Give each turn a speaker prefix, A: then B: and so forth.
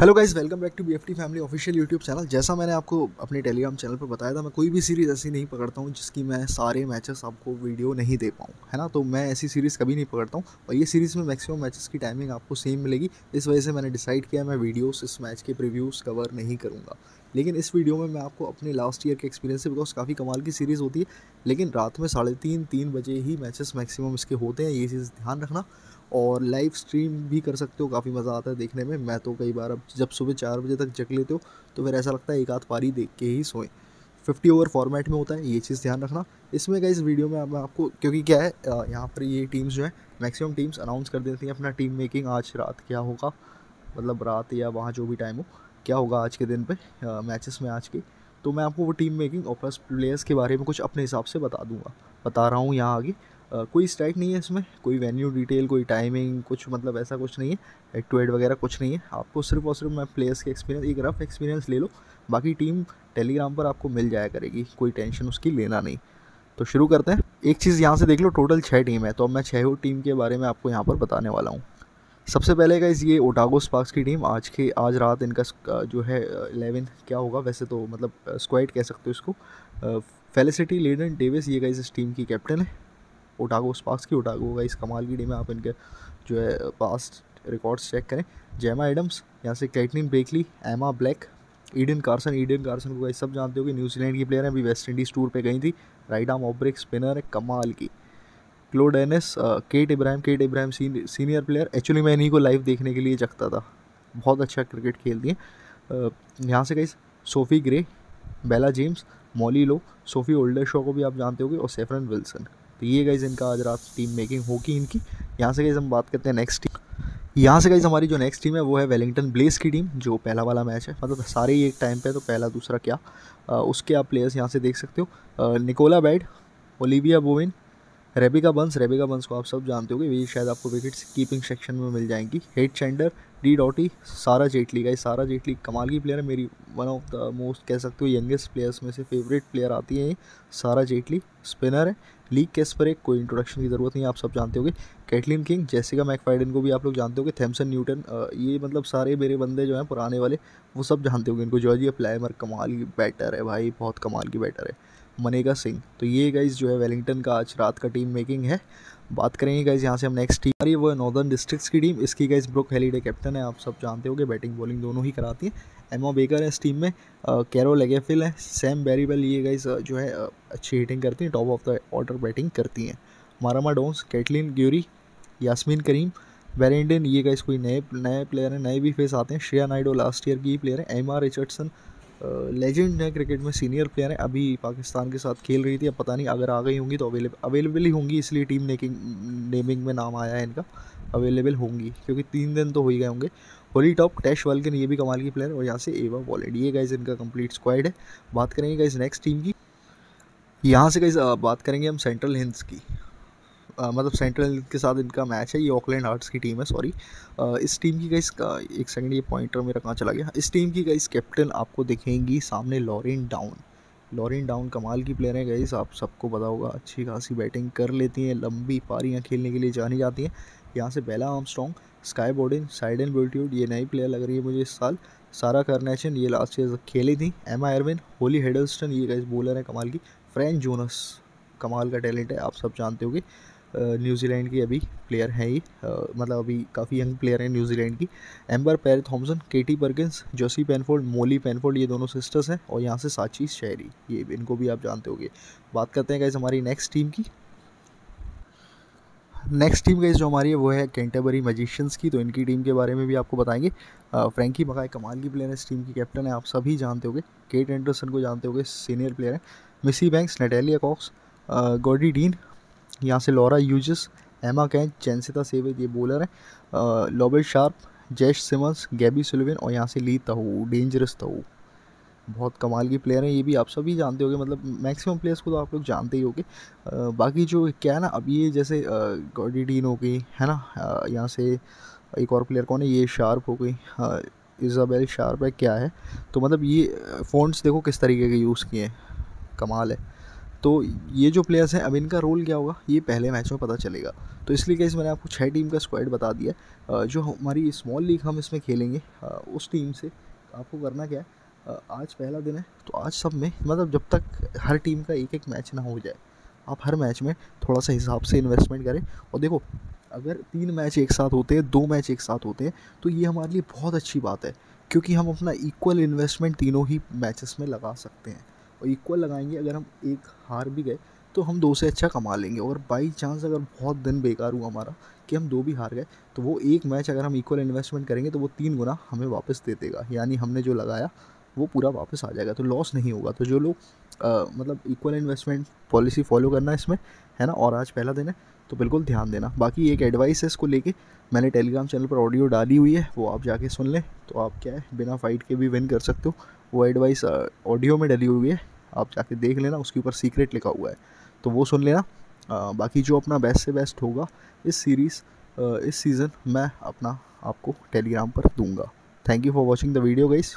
A: Hello guys welcome back to B F T family official YouTube channel जैसा मैंने आपको अपने टेलीग्राम चैनल पर बताया था, मैं कोई भी सीरीज़ ऐसी नहीं पकड़ता हूँ जिसकी मैं सारे मैचेस आपको वीडियो नहीं दे पाऊँ, है ना? तो मैं ऐसी सीरीज़ कभी नहीं पकड़ता हूँ और ये सीरीज़ में मैक्सिमम मैचेस की टाइमिंग आपको सेम मिलेगी। इस वजह से मैंने डिसाइड किया, मैं वीडियोज़ इस मैच के प्रिव्यूज़ कवर नहीं करूँगा। लेकिन इस वीडियो में मैं आपको अपने लास्ट ईयर के एक्सपीरियंस से बिकॉज़ काफ़ी कमाल की सीरीज़ होती है, लेकिन रात में साढ़े तीन तीन बजे ही मैचेस मैक्सिमम इसके होते हैं, ये चीज़ ध्यान रखना। और लाइव स्ट्रीम भी कर सकते हो, काफ़ी मज़ा आता है देखने में। मैं तो कई बार अब जब सुबह चार बजे तक जग लेते हो तो फिर ऐसा लगता है एक आध पारी देख के ही सोएँ। फिफ्टी ओवर फॉर्मेट में होता है, ये चीज़ ध्यान रखना। इसमें इस वीडियो में मैं आपको, क्योंकि क्या है यहाँ पर ये टीम्स जो है मैक्सिमम टीम्स अनाउंस कर देती हैं अपना टीम मेकिंग आज रात क्या होगा? मतलब रात या वहाँ जो भी टाइम हो, क्या होगा आज के दिन पे मैचेस में आज के? तो मैं आपको वो टीम मेकिंग और प्लस प्लेयर्स के बारे में कुछ अपने हिसाब से बता दूँगा। बता रहा हूँ यहाँ आगे। कोई स्ट्राइक नहीं है इसमें, कोई वेन्यू डिटेल, कोई टाइमिंग, कुछ मतलब ऐसा कुछ नहीं है। एड टू एड वगैरह कुछ नहीं है। आपको सिर्फ़ और सिर्फ़ मैं प्लेयर्स के एक्सपीरियंस एक रफ एक्सपीरियंस ले लो, बाकी टीम टेलीग्राम पर आपको मिल जाया करेगी, कोई टेंशन उसकी लेना नहीं। तो शुरू करते हैं। एक चीज़ यहाँ से देख लो टोटल छः टीम है तो अब मैं छः टीम के बारे में आपको यहाँ पर बताने वाला हूँ। सबसे पहले का ये ओटागो स्पार्क्स की टीम आज के, आज रात इनका जो है एलेवन क्या होगा, वैसे तो मतलब स्क्वाइड कह सकते हो इसको। फेलिसिटी लेडन डेविस ये गाइस इस टीम की कैप्टन है। ओटागो स्पार्क्स की ओटागो इस कमाल की टीम है आप इनके जो है पास्ट रिकॉर्ड्स चेक करें। जेमा एडम्स यहाँ से Caitlin Blakely Emma Black Eden Carson Eden Carson को सब जानते हो कि न्यूजीलैंड की प्लेयर है, अभी वेस्ट इंडीज़ टूर पे गई थी। राइट आर्म ऑब्रिक स्पिनर है, कमाल की। क्लोड Deerness Kate Ebrahim Kate Ebrahim senior player actually मैं इन्हीं को लाइव देखने के लिए जगता था। बहुत अच्छा क्रिकेट खेलती हैं। यहाँ से गई Sophie Grey Bella James Molly Loe Sophie Oldershaw को भी आप जानते होगे और सेफरन विल्सन तो ये गई इनका आज रात टीम मेकिंग होगी इनकी। यहाँ से गई हम बात करते हैं नेक्स्ट टीम यहाँ से गई हमारी जो नेक्स्ट टीम है वो है वेलिंगटन ब्लेस की टीम जो पहला वाला मैच है। मतलब सारे ही एक टाइम पे तो पहला दूसरा क्या? आ, उसके आप प्लेयर्स यहाँ से देख सकते हो। Nicola Bad Olivia Bovin Rebecca Burns Rebecca Burns को आप सब जानते हो कि ये शायद आपको विकेट कीपिंग सेक्शन में मिल जाएँगी। हेड चैंडर डी डॉटी, सारा जेटली का सारा जेटली कमाल की प्लेयर है, मेरी वन ऑफ़ द मोस्ट कह सकते हो यंगेस्ट प्लेयर्स में से फेवरेट प्लेयर आती है सारा जेटली स्पिनर है। लीग कैस्पर एक कोई इंट्रोडक्शन की ज़रूरत नहीं आप सब जानते होगे। कैटलिन किंग जैसिका मैकफाइडन को भी आप लोग जानते होगे थैमसन न्यूटन ये मतलब सारे मेरे बंदे जो हैं, पुराने वाले, वो सब जानते होंगे इनको। जॉर्जिया प्लाइमर कमाल की बैटर है भाई, बहुत कमाल की बैटर है। मनेगा सिंह। तो ये गाइज़ जो है वेलिंगटन का आज रात का टीम मेकिंग है। बात करेंगे गाइज़ यहाँ से हम नेक्स्ट टीम रही है वो नॉर्दर्न डिस्ट्रिक्ट्स की टीम इसकी गाइज़ ब्रुक हेलीडे कैप्टन है। आप सब जानते होंगे बैटिंग बॉलिंग दोनों ही कराती है। एमओ बेकर है इस टीम में। कैरो लेगेफिल है। सैम बेरीबेल ये गाइज़ जो है अच्छी हिटिंग करती हैं। Top of the order batting करती हैं। मारामा डोंस कैटलिन ग्यूरी यासमीन करीम वेरेंडन ये गाइज़ कोई नए नए प्लेयर हैं। नए भी फेस आते हैं। श्रेया नाइडो लास्ट ईयर की प्लेयर है। एम आर रिचर्डसन लेजेंड है क्रिकेट में, सीनियर प्लेयर है। अभी पाकिस्तान के साथ खेल रही थी, अब पता नहीं अगर आ गई होंगी तो अवेलेबल अवेलेबल ही होंगी, इसलिए टीम नेकिंग नेमिंग में नाम आया है इनका। अवेलेबल होंगी, क्योंकि तीन दिन तो हो ही गए होंगे। होली टॉप टैश वल्कन ये भी कमाल की प्लेयर और यहाँ से एवा वॉलेट ये गाइज़ इनका कंप्लीट स्क्वाड है। बात करेंगे गाइज़ नेक्स्ट टीम की। यहाँ से गाइज़ बात करेंगे हम सेंट्रल हिंस की। मतलब सेंट्रल के साथ इनका मैच है, ये ऑकलैंड आर्ट्स की टीम है सॉरी इस टीम की गाइस एक सेकंड ये पॉइंटर मेरा कहाँ चला गया? इस टीम की गाइस कैप्टन आपको दिखेंगी सामने लॉरेन डाउन लॉरेन डाउन कमाल की प्लेयर है गाइस आप सबको पता होगा, अच्छी खासी बैटिंग कर लेती हैं, लंबी पारियाँ खेलने के लिए जानी जाती हैं. यहाँ से बेला आर्मस्ट्रॉन्ग स्काई बोर्डिन साइडन बिल्ट्यूड ये नई प्लेयर लग रही है मुझे इस साल. सारा करनेशन ये लास्ट ईयर खेली थी. एमा एरविन होली हेडलस्टन ये गाइस बॉलर है कमाल की. फ्रेंच जोनस कमाल का टैलेंट है, आप सब जानते होगे. न्यूजीलैंड की अभी प्लेयर हैं ही। मतलब अभी काफ़ी यंग प्लेयर हैं न्यूजीलैंड की। एम्बर पैर Thomson Katie Perkins Josie Penfold Molly Penfold ये दोनों सिस्टर्स हैं और यहाँ से साची शहरी ये इनको भी आप जानते होंगे। बात करते हैं गाइज़ हमारी नेक्स्ट टीम की। नेक्स्ट टीम गाइज़ जो हमारी है, वो है कैंटेबरी मजिशियंस की तो इनकी टीम के बारे में भी आपको बताएँगे। फ्रेंकी मकाई कमाल की प्लेयर है इस टीम की कैप्टन है, आप सभी जानते होंगे। केट एंडरसन को जानते होंगे सीनियर प्लेयर है। मिसी बैंक्स नेटेलिया कॉक्स गॉडी डीन यहाँ से लॉरा, यूजस, एमा कैंच चैनसिता सेवेद ये बॉलर हैं। Lobbett Sharp, Jash Simmons Gaby Sullivan और यहाँ से ली तहू डेंजरस तहू बहुत कमाल की प्लेयर हैं, ये भी आप सभी जानते होंगे मतलब मैक्सिमम प्लेयर्स को तो आप लोग जानते ही होंगे। बाकी जो क्या है ना, अब ये जैसे गॉडी डीन हो गई, है ना? यहाँ से एक और प्लेयर कौन है? ये शार्प हो गई। इज़ाबेल शार्प है, क्या है? तो मतलब ये फ़ोन्स देखो किस तरीके के यूज़ किए हैं। कमाल है। तो ये जो प्लेयर्स हैं, अब इनका रोल क्या होगा? ये पहले मैच में पता चलेगा। तो इसलिए कैसे मैंने आपको छः टीम का स्क्वाड बता दिया जो हमारी स्मॉल लीग हम इसमें खेलेंगे उस टीम से। आपको करना क्या है? आज पहला दिन है तो आज सब में मतलब जब तक हर टीम का एक एक मैच ना हो जाए, आप हर मैच में थोड़ा सा हिसाब से इन्वेस्टमेंट करें। और देखो, अगर तीन मैच एक साथ होते हैं, दो मैच एक साथ होते हैं तो ये हमारे लिए बहुत अच्छी बात है, क्योंकि हम अपना इक्वल इन्वेस्टमेंट तीनों ही मैचेस में लगा सकते हैं। और इक्वल लगाएँगे, अगर हम एक हार भी गए तो हम दो से अच्छा कमा लेंगे। और बाई चांस अगर बहुत दिन बेकार हुआ हमारा कि हम दो भी हार गए तो वो एक मैच अगर हम इक्वल इन्वेस्टमेंट करेंगे तो वो तीन गुना हमें वापस दे देगा। यानी हमने जो लगाया, वो पूरा वापस आ जाएगा। तो लॉस नहीं होगा। तो जो लोग मतलब इक्वल इन्वेस्टमेंट पॉलिसी फॉलो करना इसमें, है ना? और आज पहला दिन है तो बिल्कुल ध्यान देना। बाकी एक एडवाइस है इसको लेके, मैंने टेलीग्राम चैनल पर ऑडियो डाली हुई है, वो आप जाके सुन लें। तो आप क्या है, बिना फाइट के भी विन कर सकते हो। वो एडवाइस ऑडियो में डली हुई है। आप जाके देख लेना उसके ऊपर सीक्रेट लिखा हुआ है। तो वो सुन लेना। आ, बाकी जो अपना बेस्ट से बेस्ट होगा इस सीरीज़ इस सीज़न मैं अपना आपको टेलीग्राम पर दूँगा। Thank you for watching the video guys